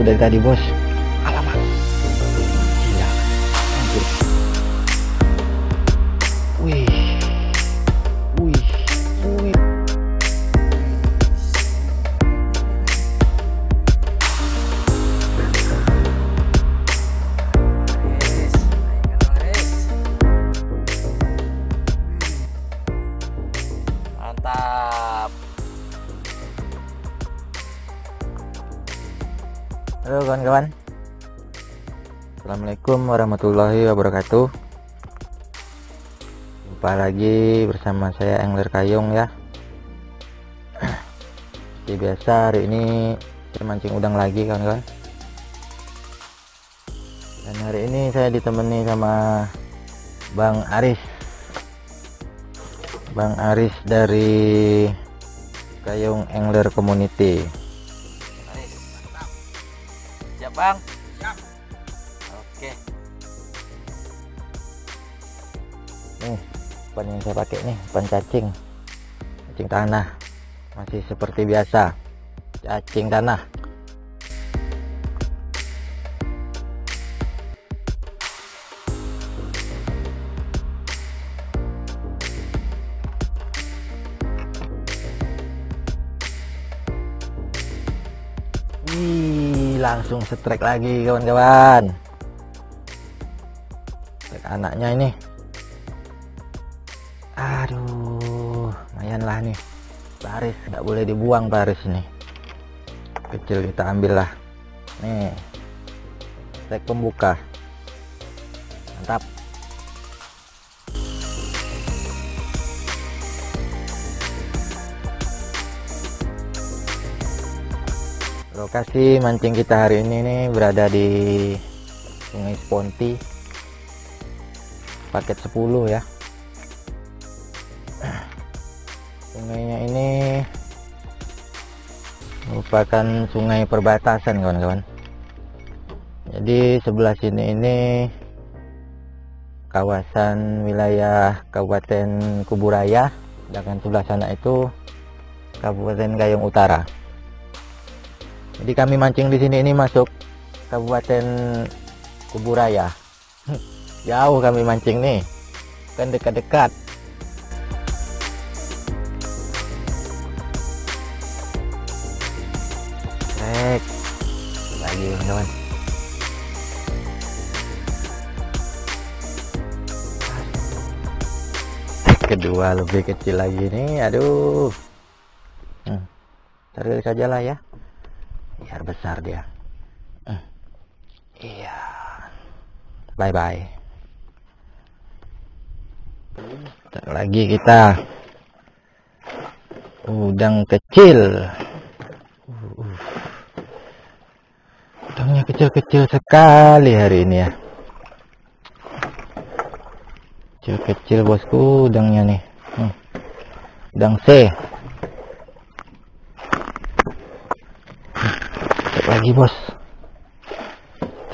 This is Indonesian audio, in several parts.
tunggu-tunggu dari tadi bos kawan-kawan. Assalamualaikum warahmatullahi wabarakatuh. Jumpa lagi bersama saya Engler Kayong ya. Seperti biasa hari ini saya mancing udang lagi kawan-kawan. Dan hari ini saya ditemani sama Bang Aris. Bang Aris dari Kayong Angler Community bang? Siap. Oke. Nih, umpan yang saya pakai nih, umpan cacing. Cacing tanah. Masih seperti biasa. Cacing tanah. Wih, langsung setrek lagi kawan-kawan. Anaknya ini. Aduh, lumayan lah nih. Baris, nggak boleh dibuang baris nih. Kecil kita ambil lah. Nih, trek pembuka. Lokasi mancing kita hari ini nih berada di Sungai Sponti. Paket 10 ya. Sungainya ini merupakan sungai perbatasan kawan-kawan. Jadi sebelah sini ini kawasan wilayah Kabupaten Kuburaya. Sedangkan sebelah sana itu Kabupaten Gayung Utara jadi kami mancing di sini ini masuk Kabupaten Kuburaya. Jauh kami mancing nih. Kan dekat-dekat. Rek. Lagi kawan. Kedua lebih kecil lagi nih. Aduh. Hmm. Tarik saja lah ya biar besar dia. Hmm. iya. Bye bye Ntar lagi kita udang kecil. Uh, uh. udangnya kecil-kecil sekali hari ini ya. Kecil-kecil bosku udangnya nih. Hmm. udang C lagi bos.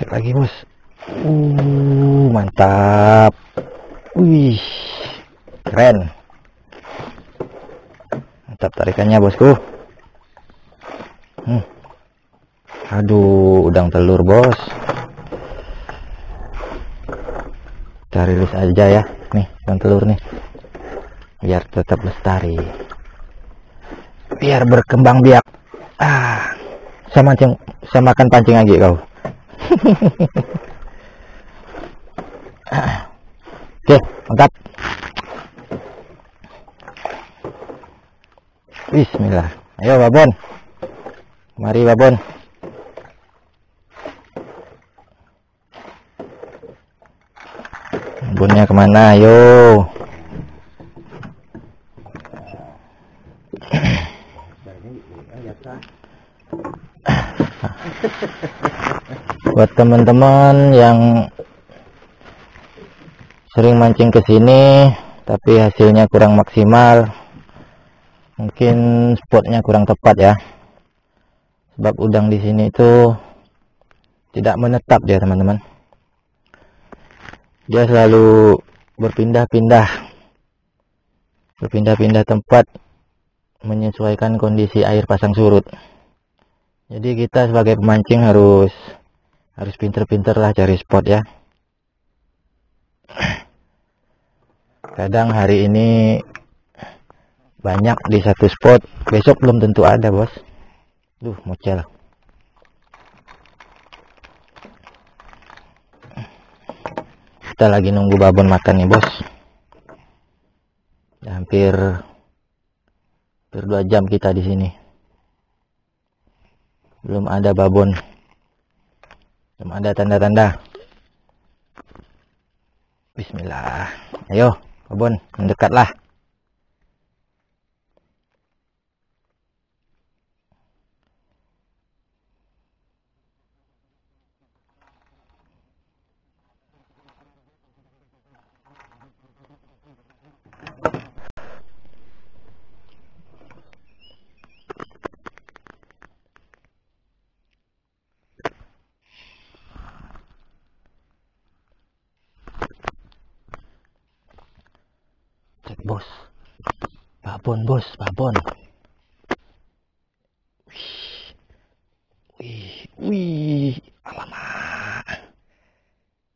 Cek lagi bos. Uh mantap. Wih keren. Mantap tarikannya bosku. Hmm. aduh udang telur bos. Kita rilis aja ya. Nih udang telur nih. Biar tetap lestari. Biar berkembang biak. Ah saya mancing saya makan pancing lagi kau. Oke mantap. Bismillah. Ayo babon. Mari babon. Babonnya ke mana? Ayo buat teman-teman yang sering mancing ke sini tapi hasilnya kurang maksimal mungkin spotnya kurang tepat ya. Sebab udang di sini itu tidak menetap dia teman-teman. Dia selalu berpindah-pindah berpindah-pindah tempat menyesuaikan kondisi air pasang surut. Jadi kita sebagai pemancing harus harus pinter-pinter lah cari spot ya. Kadang hari ini banyak di satu spot. Besok belum tentu ada bos. Duh mocel kita lagi nunggu babon makan nih bos. Ya, hampir hampir dua jam kita di sini. Belum ada babon belum ada tanda-tanda. Bismillah. Ayo babon mendekatlah cek bos babon bos babon. Wih wih alamak.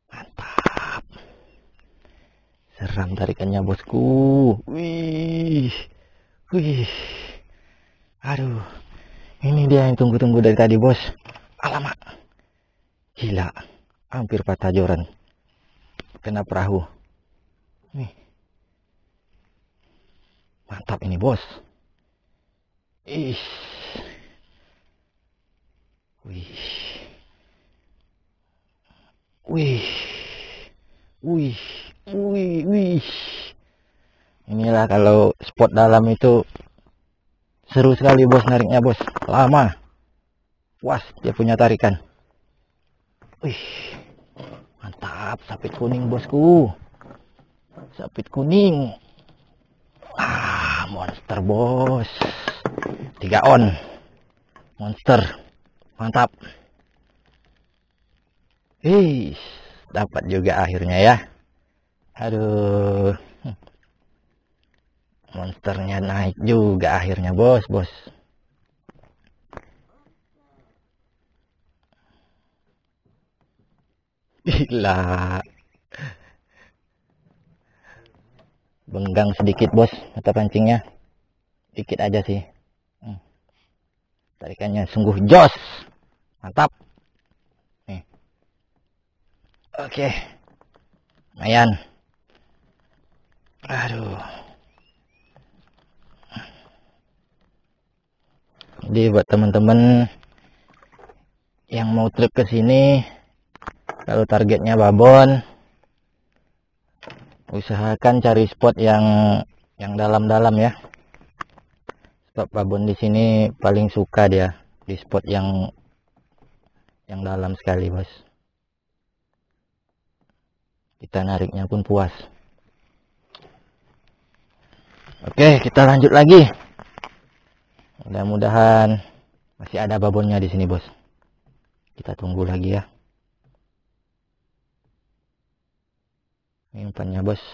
Mantap. Seram tarikannya bosku. Wih wih. Aduh ini dia yang tunggu-tunggu dari tadi bos. Alamak. Gila hampir patah joran. Kena perahu. Nih Mantap ini bos. Ih. Wih. Wih. Wih. Wih. Wih. Inilah kalau spot dalam itu seru sekali bos nariknya bos. Lama. Puas dia punya tarikan. Wih. Mantap sapit kuning bosku. Sapit kuning. Ah, monster bos. Tiga on. Monster. Mantap. Hei, dapat juga akhirnya ya. Aduh. Monsternya naik juga akhirnya bos, bos. Gila. Benggang sedikit bos mata pancingnya. Dikit aja sih. Hmm. tarikannya sungguh jos. Mantap. Nih. Oke. Lumayan. Aduh. Jadi buat teman-teman yang mau trip ke sini kalau targetnya babon usahakan cari spot yang yang dalam-dalam ya. Sebab babon di sini paling suka dia di spot yang yang dalam sekali bos. Kita nariknya pun puas. Oke kita lanjut lagi. Mudah-mudahan masih ada babonnya di sini bos. Kita tunggu lagi ya ini umpannya bos.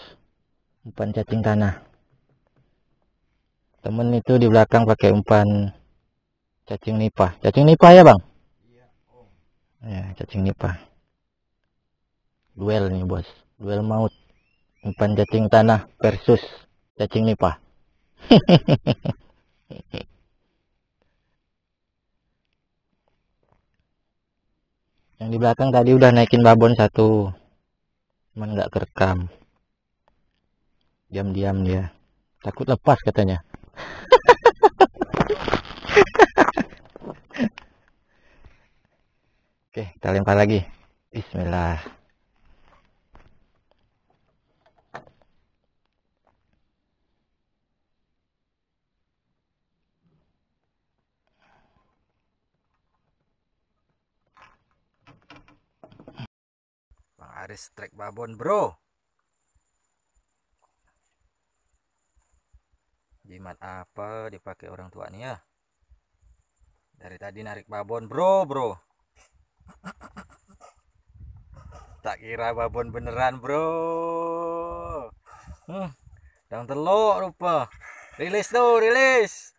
Umpan cacing tanah. Temen itu di belakang pakai umpan cacing nipah. Cacing nipah ya bang? Ya cacing nipah. Duel nih bos. Duel maut. Umpan cacing tanah versus cacing nipah. Yang di belakang tadi udah naikin babon satu cuman nggak kerekam. Diam-diam dia. Takut lepas katanya. Oke kita lempar lagi. Bismillah Aris trek babon bro. Jimat apa dipakai orang tua nih ya? Dari tadi narik babon bro bro. Tak kira babon beneran bro. Hmm, daun telur rupa. Rilis tuh rilis.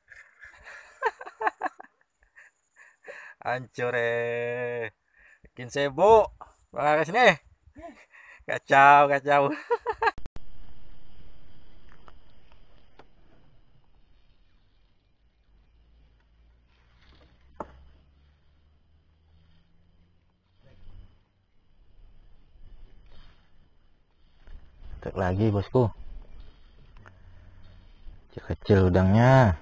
Hancur eh. Bikin sibuk Aris nih kacau kacau. Cek lagi bosku. Kecil-kecil udangnya.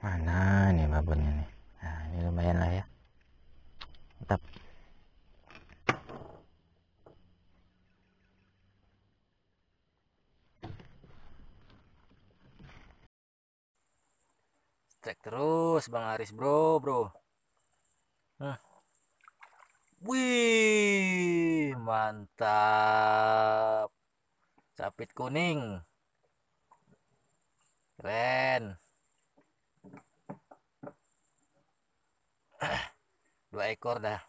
Mana nih babonnya nih lumayan lah ya. Mantap strike terus Bang Aris bro bro. Wih mantap. Capit kuning. Keren dua ekor dah.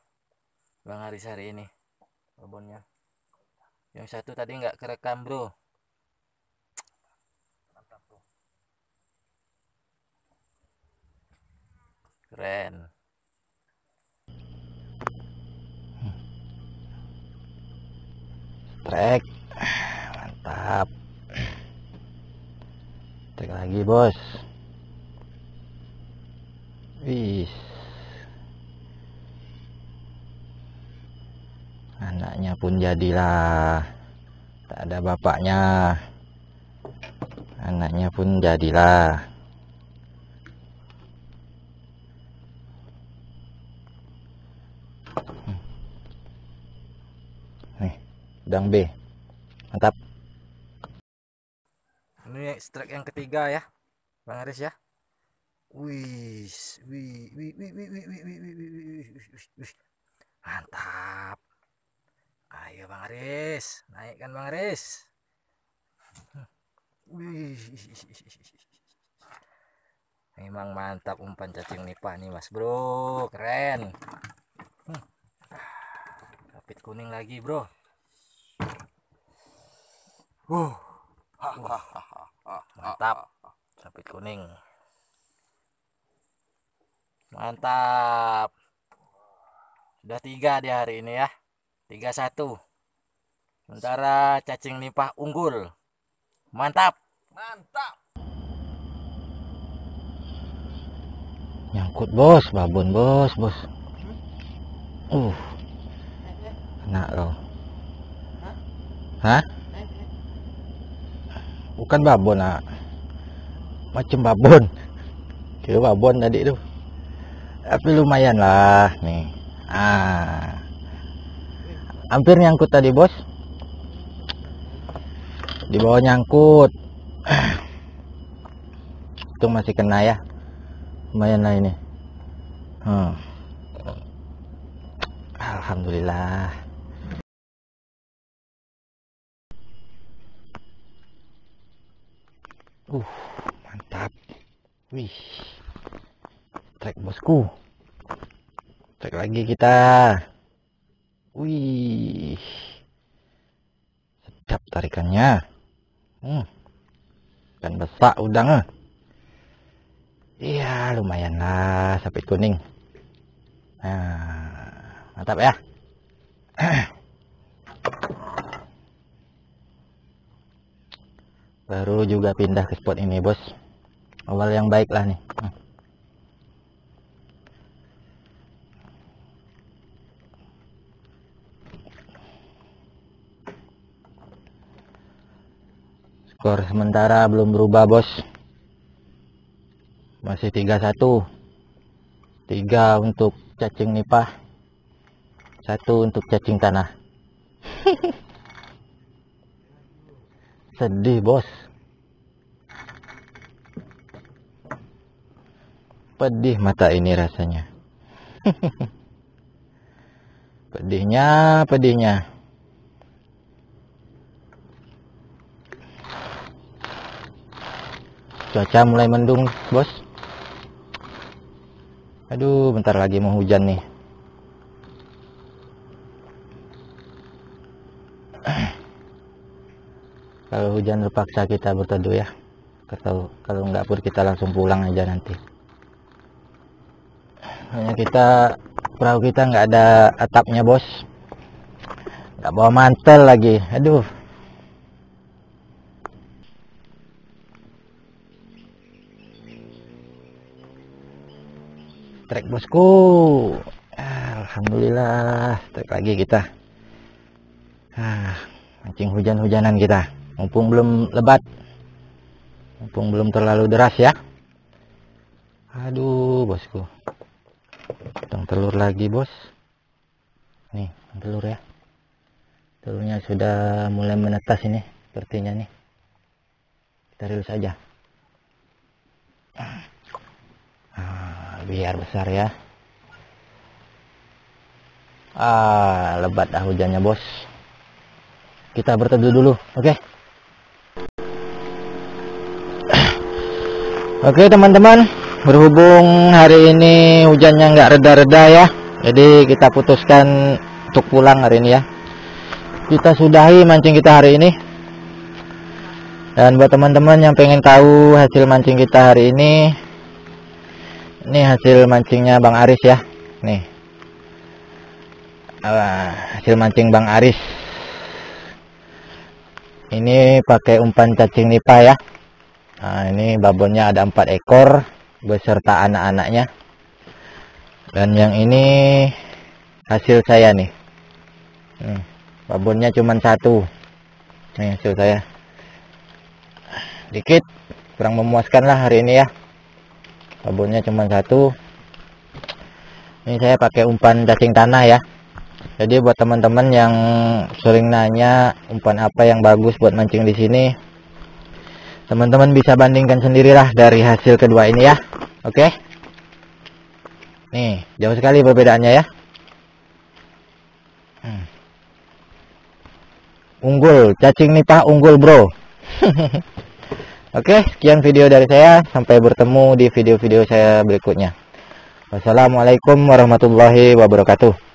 Bang Aris hari ini babonnya yang satu tadi nggak kerekam bro. Keren. Trek. Mantap. Trek lagi bos wis anaknya pun jadilah tak ada bapaknya anaknya pun jadilah nih udang B mantap ini strike yang ketiga ya Bang Aris ya wih wih wih wih wih wih wih wih wih wih mantap ayo Bang Aris. Naikkan Bang Aris? Memang mantap umpan cacing nipah nih mas bro. Keren. Kapit kuning lagi bro. Uh mantap. Capit kuning. Mantap. Sudah tiga di hari ini ya tiga satu. Sementara cacing nipah unggul. Mantap. Mantap. Nyangkut bos. Babon bos bos. Uh. Enak loh hah? Bukan babon nak macam babon kira babon tadi tuh tapi lumayan lah nih. Ah hampir nyangkut tadi bos. Di bawah nyangkut. Itu masih kena ya. Lumayan lah ini. Hmm. Alhamdulillah. Uh mantap. Wih. Trek bosku. Trek lagi kita wih. Sedap tarikannya. Hmm. dan besar udang iya lumayan lah sapit kuning. Nah, mantap ya. Baru juga pindah ke spot ini bos. Awal yang baik lah nih. hmm. Skor sementara belum berubah bos. Masih 3-1 3 untuk cacing nipah. Satu untuk cacing tanah. Sedih bos. Pedih mata ini rasanya. Pedihnya pedihnya cuaca mulai mendung bos. Aduh bentar lagi mau hujan nih. Kalau hujan terpaksa kita berteduh ya. Kalau kalau nggak pun kita langsung pulang aja nanti. Hanya kita perahu kita nggak ada atapnya bos. Nggak bawa mantel lagi. Aduh trek bosku. Alhamdulillah trek lagi kita. Ah, mancing hujan-hujanan kita. Mumpung belum lebat. Mumpung belum terlalu deras ya. Aduh bosku. Potong telur lagi bos. Nih telur ya. Telurnya sudah mulai menetas ini sepertinya nih. Kita rilis saja biar besar ya. Ah lebat dah hujannya bos. Kita berteduh dulu oke? Okay? oke okay, teman-teman. Berhubung hari ini hujannya nggak reda-reda ya jadi kita putuskan untuk pulang hari ini ya. Kita sudahi mancing kita hari ini. Dan buat teman-teman yang pengen tahu hasil mancing kita hari ini ini hasil mancingnya Bang Aris ya. Nih. Uh, hasil mancing Bang Aris. Ini pakai umpan cacing nipa ya. Nah, ini babonnya ada empat ekor beserta anak-anaknya. Dan yang ini hasil saya nih. Hmm, babonnya cuma satu. Nih hasil saya. Dikit kurang memuaskan lah hari ini ya babonnya cuma satu. Ini saya pakai umpan cacing tanah ya. Jadi buat teman-teman yang sering nanya umpan apa yang bagus buat mancing di sini teman-teman bisa bandingkan sendirilah dari hasil kedua ini ya. Oke? Nih jauh sekali perbedaannya ya. Hmm. unggul cacing nipah unggul bro Oke, sekian video dari saya. Sampai bertemu di video-video saya berikutnya. Wassalamualaikum warahmatullahi wabarakatuh.